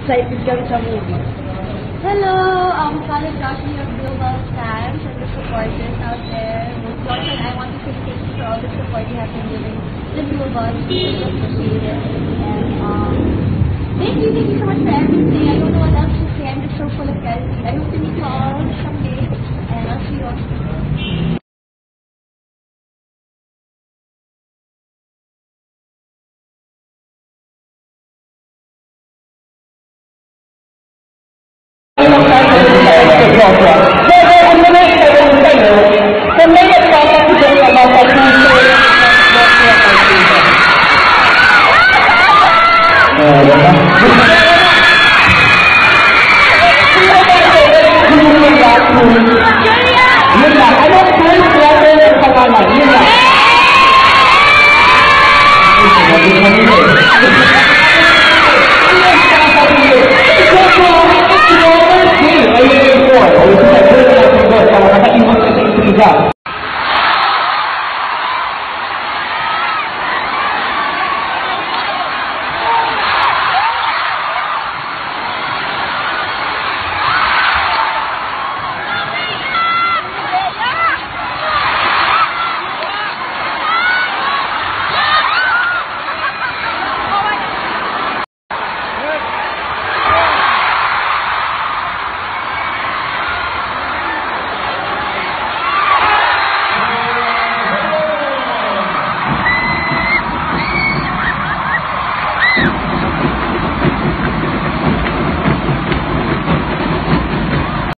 excited kami sa movie. Hello, um, fellow JoshLia of Global fans and the supporters out there. Most important, I want to say thank you for all the support you have been giving the. We really appreciate it. And, um, thank you, thank you so much for everything. Rồi,